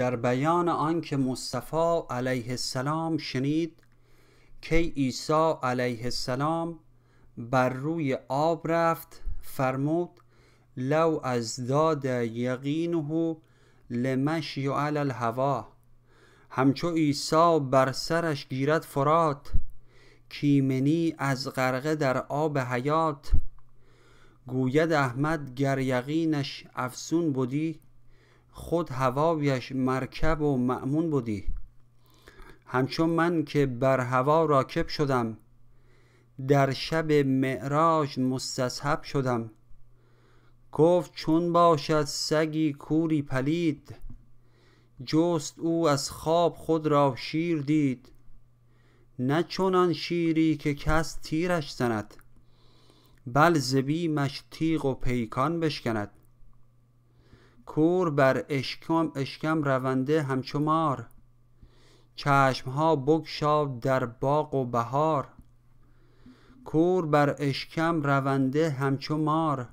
در بیان آنکه مصطفی علیه السلام شنید که عیسی علیه السلام بر روی آب رفت فرمود لو از داد یقینه لمشی علی الهوا. همچو عیسی بر سرش گیرد فرات کیمنی از غرقه در آب حیات؟ گوید احمد گر یقینش افزون بودی خود هوایش مرکب و معمون بودی. همچون من که بر هوا راکب شدم در شب معراج مستصحب شدم. گفت چون باشد سگی کوری پلید جست او از خواب خود را شیر دید. نه چنان شیری که کس تیرش زند بل زبیمش تیغ و پیکان بشکند. کور بر اشکم اشکم رونده همچو مار. چشمها بگشاد در باغ و بهار. کور بر اشکم رونده همچو مار.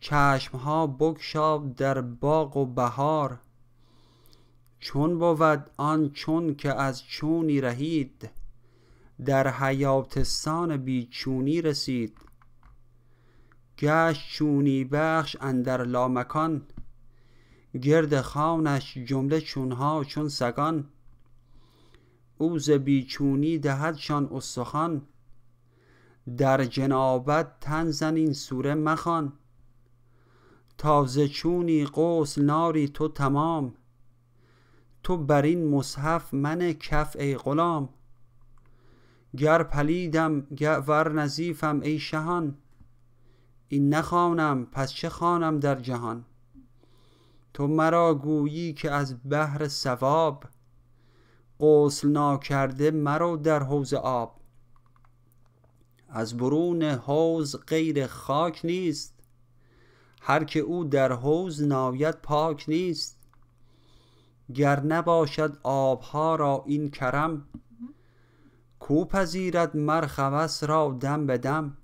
چشمها بگشاد در باغ و بهار. چون بود آن چون که از چونی رهید در حیاتستان بی چونی رسید. گشت چونی بخش اندر لامکان. گرد خانش جمله چونها چون سگان. او ز بیچونی دهدشان استخوان. در جنابت تن زن این سوره مخوان. تا ز چونی غسل ناری تو تمام. تو بر این مصحف منه کف ای غلام. گر پلیدم ور نظیفم ای شهان. این نخوانم پس چه خوانم در جهان؟ تو مرا گویی که از بحر ثواب غسل ناکرده مرو در حوض آب. از برون حوض غیر خاک نیست هر که او در حوض ناید پاک نیست. گر نباشد آبها را این کرم کو پذیرد را دم به دم؟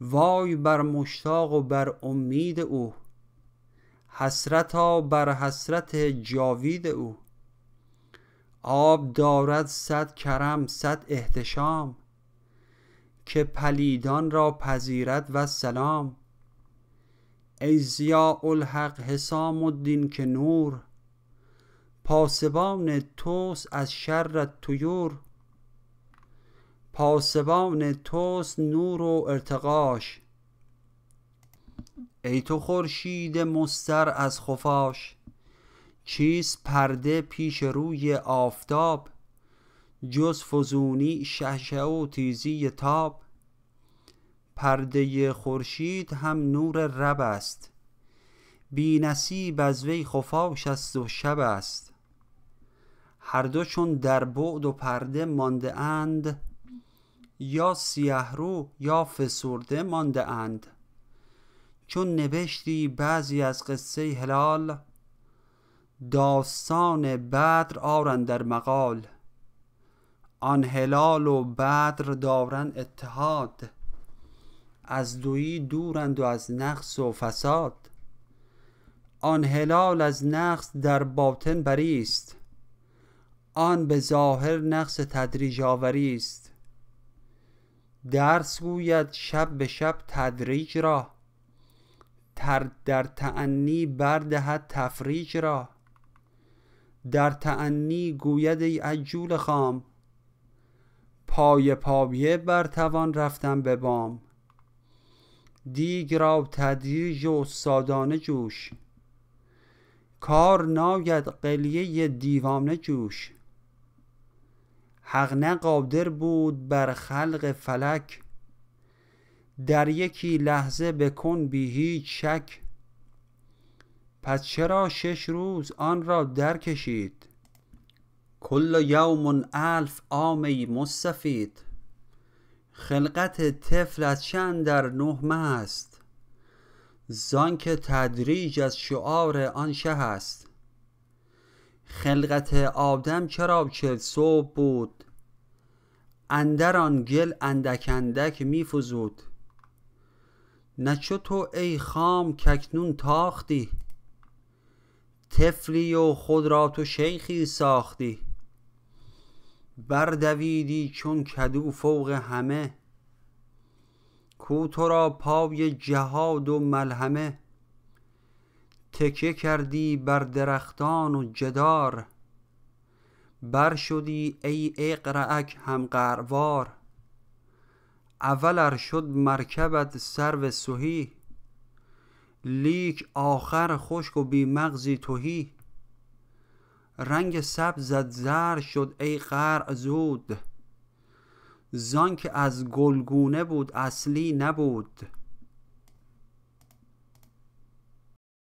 وای بر مشتاق و بر امید او! حسرتا بر حسرت جاوید او. آب دارد صد کرم صد احتشام که پلیدان را پذیرد و سلام ای ضیاء الحق حسام الدین که نور. پاسبان توست از شر طیور. پاسبان توست نور و ارتقاش. ای تو خورشید مستر از خفاش چیست پرده پیش روی آفتاب؟ جز فزونی شعشعه و تیزی تاب. پرده خورشید هم نور رب است بی نصیب از وی خفاش است و شب است. هر دو چون در بعد و پرده مانده اند یا سیه رو یا فسرده مانده اند. چون نوشتی بعضی از قصه هلال داستان بدر آرن در مقال. آن هلال و بدر دارن اتحاد از دویی دورند و از نقص و فساد. آن هلال از نقص در باطن بریست آن به ظاهر نقص تدریج آوری است درس گوید شب به شب تدریج را تر در تعنی بردهد تفریج را. در تعنی گوید ای عجول خام پای پایه بر توان رفتن به بام. دیگ را تدریج و سادانه جوش کار ناید قلیه دیوانه جوش. حق نه قادر بود بر خلق فلک در یکی لحظه بکن بی هیچ شک. پس چرا شش روز آن را درکشید کل یوم الف عام ای مستفید خلقت طفل از چند در نه مه است زانکه تدریج از شعار آن شه است. خلقت آدم چرا چل صبح بود؟ اندر آن گل اندک اندک می فزود. نه چو تو ای خام کاکنون تاختی؟ طفلی و خود را تو شیخی ساختی. بردویدی چون کدو فوق همه. کو تو را پای جهاد و ملهمه. تکیه کردی بر درختان و جدار. بر شدی ای اقرعک هم قروار اول ار شد مرکبت سرو سهی. لیک آخر خشک و بی مغزی تهی. رنگ سبزت زرد شد ای قرع زود. زان که از گلگونه بود اصلی نبود.